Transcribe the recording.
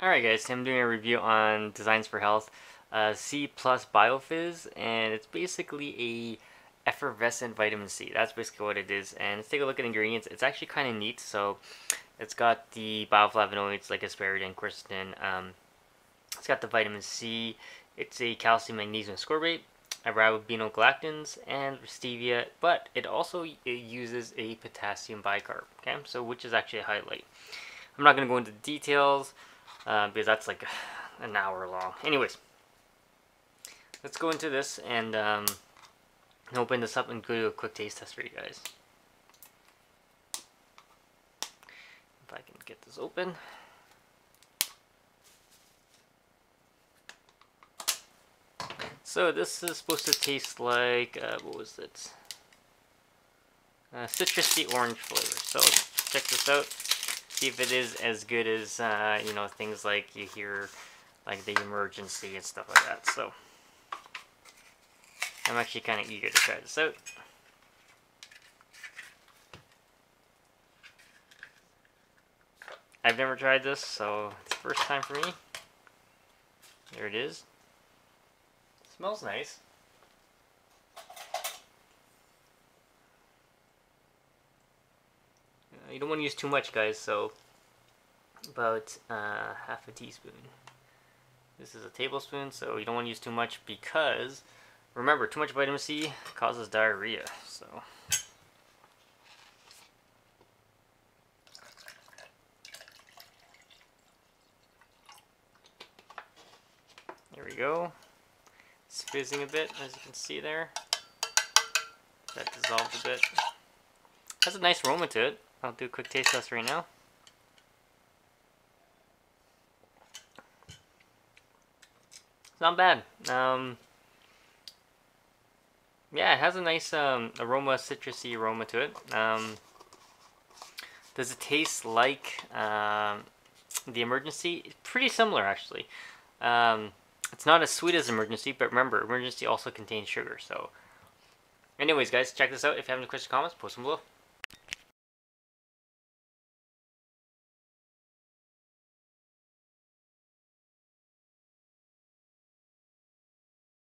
Alright guys, so I'm doing a review on Designs for Health uh, C plus Biofizz and it's basically a effervescent vitamin C. That's basically what it is and let's take a look at ingredients. It's actually kind of neat. So it's got the bioflavonoids like asparagine, quercetin. Um, it's got the vitamin C. It's a calcium, magnesium ascorbate, arabinogalactans, and stevia, but it also it uses a potassium bicarb, okay? So which is actually a highlight. I'm not going to go into details uh, because that's like an hour long. Anyways, let's go into this and um, open this up and do a quick taste test for you guys. If I can get this open. So this is supposed to taste like, uh, what was it? Uh, citrusy orange flavor. So check this out see if it is as good as, uh, you know, things like you hear, like the Emergen-C and stuff like that. So, I'm actually kind of eager to try this out. I've never tried this, so it's first time for me. There it is. It smells nice. You don't want to use too much guys so about uh, half a teaspoon. This is a tablespoon so you don't want to use too much because remember too much vitamin C causes diarrhea so. There we go. It's fizzing a bit as you can see there. That dissolved a bit. Has a nice aroma to it I'll do a quick taste test right now. It's not bad. Um, yeah, it has a nice um, aroma, citrusy aroma to it. Um, does it taste like um, the Emergen-C? Pretty similar, actually. Um, it's not as sweet as Emergen-C, but remember, Emergen-C also contains sugar. So, anyways, guys, check this out. If you have any questions comments, post them below.